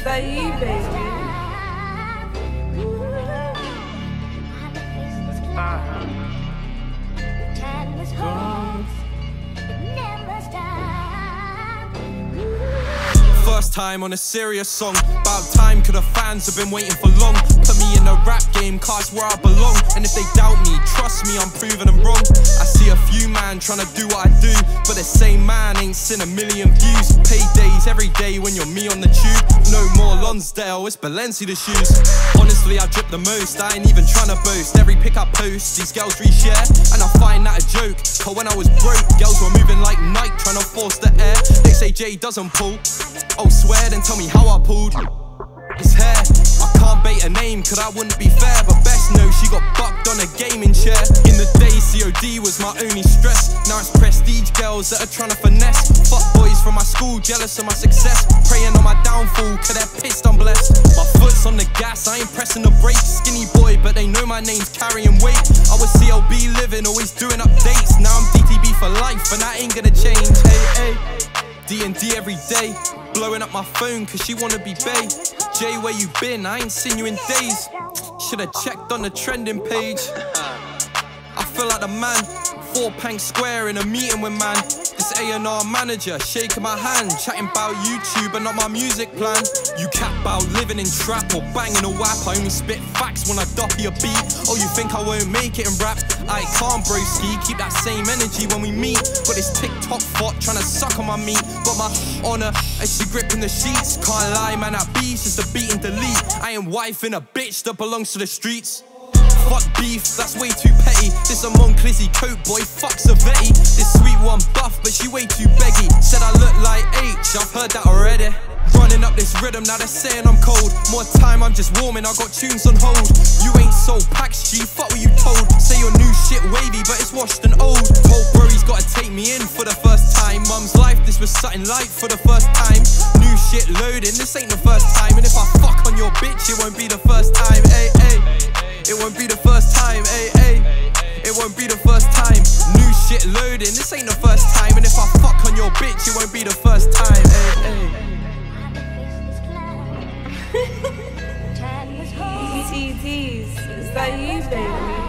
Keys, is that you, First time on a serious song. About time, cause the fans have been waiting for long. Put me in the rap game, cause where I belong. And if they doubt me, trust me, I'm proving them wrong. I see a few man trying to do what I do, but the same man ain't seen a million views. Paydays every day when you're me on the tube. No more Lonsdale, it's Balenci the shoes. Honestly, I drip the most, I ain't even trying to boast. Every pick I post, these girls reshare, and I find that a joke. Cause when I was broke, girls were moving like Nike, trying to force the air. They say Jay doesn't pull. Oh, swear, then tell me how I pulled his hair. I can't bait a name, cause that wouldn't be fair. But best know she got bucked on a gaming chair. In the day, COD was my only stress. Now it's prestige girls that are trying to finesse. Fuck boys from my school, jealous of my success. Praying on my downfall, cause they're pissed I'm blessed. My foot's on the gas, I ain't pressing the brakes. Skinny boy, but they know my name's carrying weight. I was CLB living, always doing updates. Now I'm DTB for life, and that ain't gonna change. Hey, hey. D&D every day. Blowing up my phone cause she wanna be bae. Jay, where you been? I ain't seen you in days. Should've checked on the trending page. I feel like the man. Four Pancras Square in a meeting with man. This A&R manager shaking my hand, chatting about YouTube and not my music plan. You cap about living in trap or banging a whap. I only spit facts when I duppy a beat. Oh, you think I won't make it in rap? I can't broski, keep that same energy when we meet. Got this TikTok bot trying to suck on my meat. Got my honor as she gripping the sheets. Can't lie, man, that beast is the beat and delete. I ain't in a bitch that belongs to the streets. Fuck beef, that's way too petty. This a Monclizzy coat boy, fuck Zavetti. This sweet one buff, but she way too beggy. Said I look like Aitch, I've heard that already. Running up this rhythm, now they're saying I'm cold. More time, I'm just warming, I got tunes on hold. You ain't so packed, G, fuck what you told. Say your new shit wavy, but it's washed and old. Told bro he's gotta take me in for the something light for the first time. New shit loading, this ain't the first time. And if I fuck on your bitch, it won't be the first time. Ay, ay. It won't be the first time. Ay, ay. It won't be the first time. New shit loading, this ain't the first time. And if I fuck on your bitch, it won't be the first time. Ay, ay. TTs, is that you, baby?